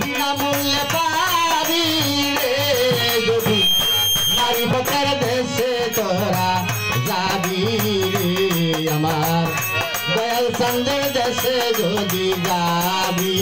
বিনা মূল্যে পাবি রে যদি নারী পথের দেশে দেশে যদি যাবি।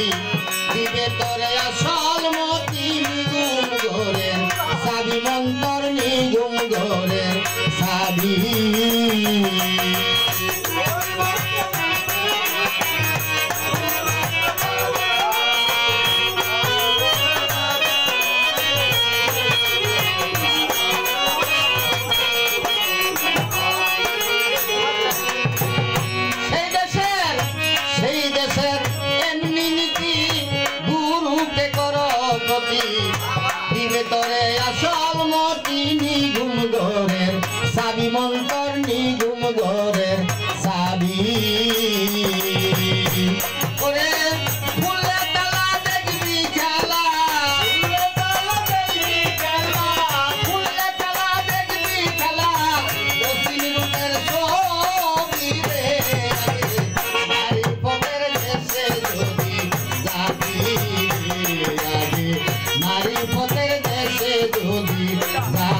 মতি দিবে তোরে আসল মতি নিগুম ঘরে। সাবি মন্তর নিগুম ঘরে সাবি মতি দিবে তরে আসল মতি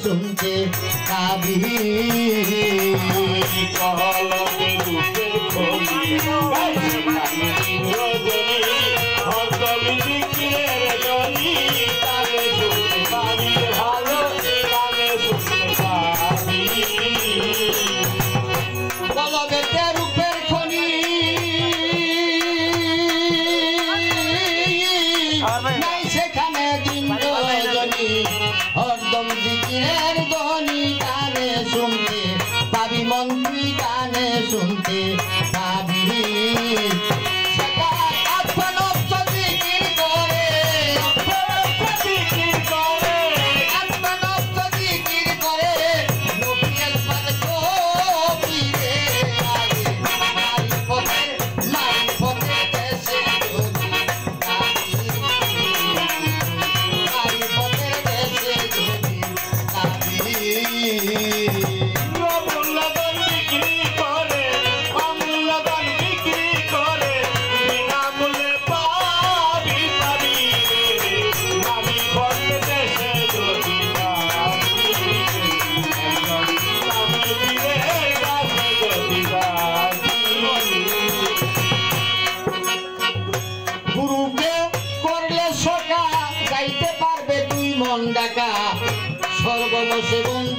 सुनते कभी कॉल একদম জিকিরের ধ্বনি কানে শুনতে পাবি মন্ত্রী কানে শুনতে। মন ডাকা সর্বদশে বন্ধু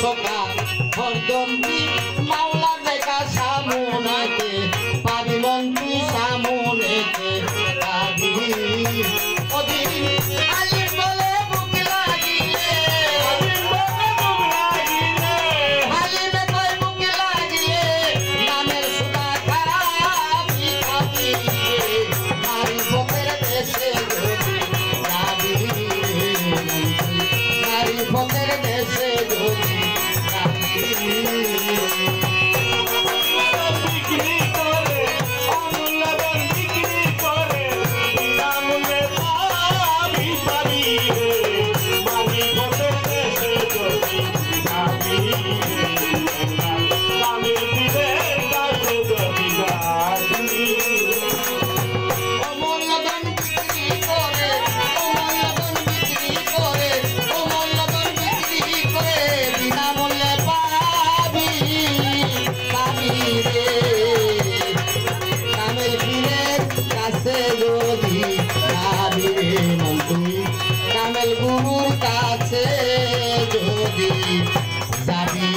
son जोगी सभी